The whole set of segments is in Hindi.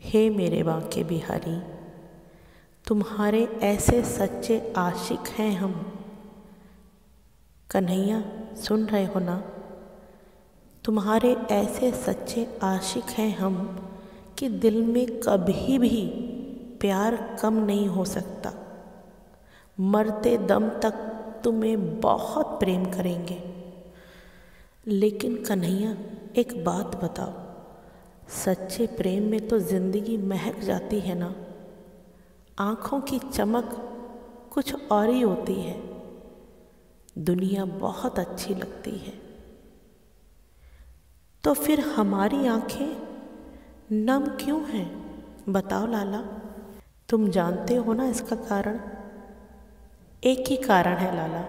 हे मेरे बाके बिहारी, तुम्हारे ऐसे सच्चे आशिक हैं हम। कन्हैया, सुन रहे हो ना? तुम्हारे ऐसे सच्चे आशिक हैं हम कि दिल में कभी भी प्यार कम नहीं हो सकता। मरते दम तक तुम्हें बहुत प्रेम करेंगे। लेकिन कन्हैया, एक बात बताओ सच्चे प्रेम में तो ज़िंदगी महक जाती है ना। आँखों की चमक कुछ और ही होती है। दुनिया बहुत अच्छी लगती है। तो फिर हमारी आँखें नम क्यों हैं? बताओ लाला। तुम जानते हो ना इसका कारण? एक ही कारण है लाला,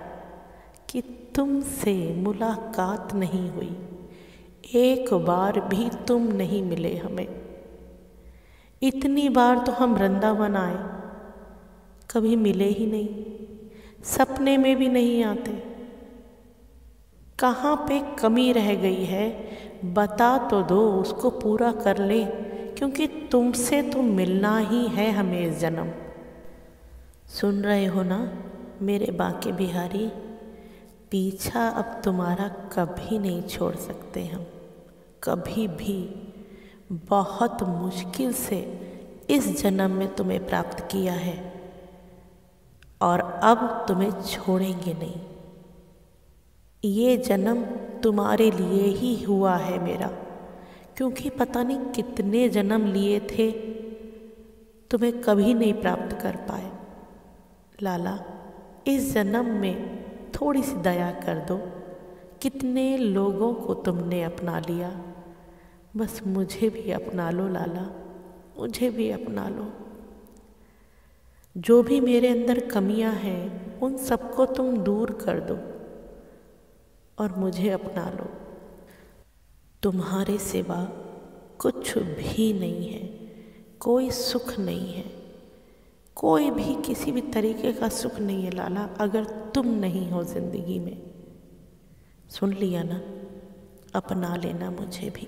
कि तुमसे मुलाकात नहीं हुई। एक बार भी तुम नहीं मिले हमें। इतनी बार तो हम वृंदावन आए, कभी मिले ही नहीं, सपने में भी नहीं आते। कहाँ पे कमी रह गई है, बता तो दो उसको पूरा कर ले, क्योंकि तुमसे तो मिलना ही है हमें इस जन्म। सुन रहे हो ना, मेरे बाके बिहारी? पीछा अब तुम्हारा कभी नहीं छोड़ सकते हम। कभी भी। बहुत मुश्किल से इस जन्म में तुम्हें प्राप्त किया है। और अब तुम्हें छोड़ेंगे नहीं। ये जन्म तुम्हारे लिए ही हुआ है मेरा। क्योंकि पता नहीं कितने जन्म लिए थे। तुम्हें कभी नहीं प्राप्त कर पाए। लाला, इस जन्म में थोड़ी सी दया कर दो। कितने लोगों को तुमने अपना लिया? बस मुझे भी अपना लो, लाला। मुझे भी अपना लो। जो भी मेरे अंदर कमियाँ हैं, उन सबको तुम दूर कर दो और मुझे अपना लो। तुम्हारे सिवा कुछ भी नहीं है। कोई सुख नहीं है। कोई भी किसी भी तरीके का सुख नहीं है, लाला, अगर तुम नहीं हो ज़िंदगी में। सुन लिया ना, अपना लेना मुझे भी।